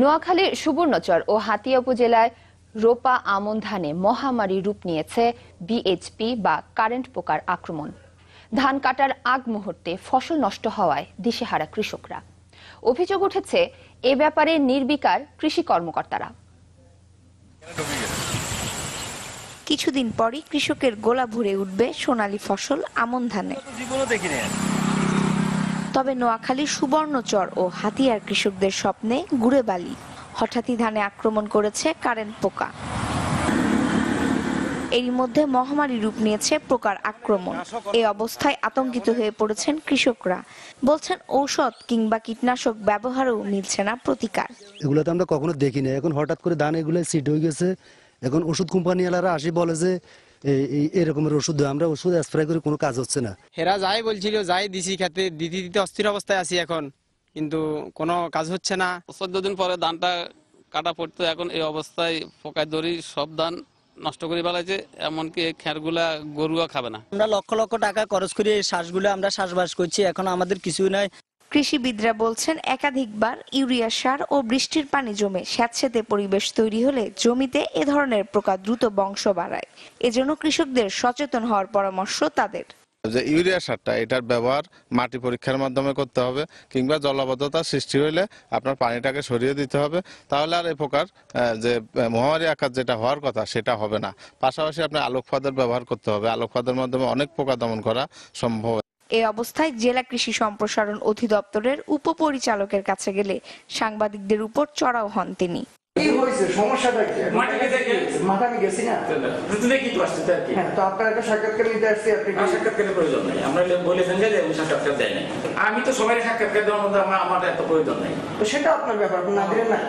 নোয়াখালীর সুবর্ণচর ও হাতিয়া উপজেলায় রোপা আমন ধানে মহামারী রূপ নিয়েছে বিএইচপি বা কারেন্ট পোকার আক্রমণ। ধান কাটার আগ মুহূর্তে ফসল নষ্ট হওয়ায় দিশেহারা কৃষকরা। অভিযোগ উঠেছে এ ব্যাপারে নির্বিকার কৃষি কর্মকর্তারা। কিছুদিন পরই কৃষকের গোলা ভরে উঠবে সোনালী ফসল আমন ধানে। তবে নোয়াখালীর সুবর্ণচর ও হাতিয়ার কৃষকদের স্বপ্নে গুড়ে বালি। হঠাৎই ধানে আক্রমণ করেছে কারেন্ট পোকা। এরই মধ্যে মহামারী রূপ নিয়েছে পোকার আক্রমণ। এই অবস্থায় আতঙ্কিত হয়ে পড়েছেন কৃষকরা। বলছেন ঔষধ কিংবা কীটনাশক ব্যবহারেও মিলছে না প্রতিকার। এগুলো তো আমরা কখনো দেখি না এখন হঠাৎ করে ধান এগুলো সিট হয়ে গেছে। এখন ওষুধ কোম্পানি আসি বলে যে এরকমের ওষুধ। আমরা ওষুধ স্প্রে করে কোনো কাজ হচ্ছে না। হেরা যাই বলছিল যাই দিছি খেতে দিতে দিতে অস্থির অবস্থায় আছি এখন। কিন্তু কোনো কাজ হচ্ছে না। চোদ্দ দিন পরে ধানটা কাটা পড়তো এখন এই অবস্থায় পোকায় দড়ি সব ধান নষ্ট করে ফেলাইছে। এমনকি এই খ্যারগুলা গরুও খাবে না। আমরা লক্ষ লক্ষ টাকা খরচ করে এই শ্বাসগুলো আমরা শ্বাসবাস করছি। এখন আমাদের কিছুই নাই। কৃষিবিদরা বলছেন, একাধিকবার ইউরিয়া সার ও বৃষ্টির পানি জমে স্যাঁতসেতে পরিবেশ তৈরি হলে জমিতে এ ধরনের পোকা দ্রুত বংশ বাড়ায়। এজন্য কৃষকদের সচেতন হওয়ার পরামর্শ তাদের। যে ইউরিয়া সারটা, এটার ব্যবহার মাটি পরীক্ষার মাধ্যমে করতে হবে কিংবা জলাবদ্ধতা সৃষ্টি হইলে আপনার পানিটাকে সরিয়ে দিতে হবে। তাহলে আর এ প্রকার যে মহামারী আকার যেটা হওয়ার কথা, সেটা হবে না। পাশাপাশি আপনি আলোক ফাঁদের ব্যবহার করতে হবে। আলোক ফাঁদের মাধ্যমে অনেক পোকা দমন করা সম্ভব এই অবস্থায় জেলা কৃষি সম্প্রসারণ অধিদপ্তরের উপপরিচালকের কাছে গেলে সাংবাদিকদের উপর চড়াও হন তিনি। কি হয়েছে? সমস্যাটা কি? মাটিতে আমি গেছি না। দেখি তো আসছে আর কি? হ্যাঁ তো আপনার একটা সাক্ষাৎকার নিতে আসছি আপনি আর সাক্ষাৎকারের প্রয়োজন নাই। আমরা বলেছেন যে উনি সাক্ষাৎকার দেয় নাই। আমি তো সবাই সাক্ষাৎকার দেওয়ার মধ্যে আমার আমার এত প্রয়োজন নাই। তো সেটা আপনার ব্যাপার না দিলেন না।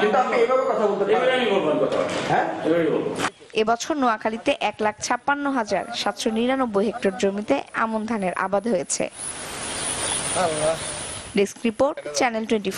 কিন্তু আপনি এইভাবে কথা বলতে এবারে পারেন আমি বলব কথা হ্যাঁ? এবারে বলব। এবছর নোয়াখালীতে এক লাখ ছাপ্পান্ন হাজার সাতশো নিরানব্বই হেক্টর জমিতে আমন ধানের আবাদ হয়েছে। Desk report channel twenty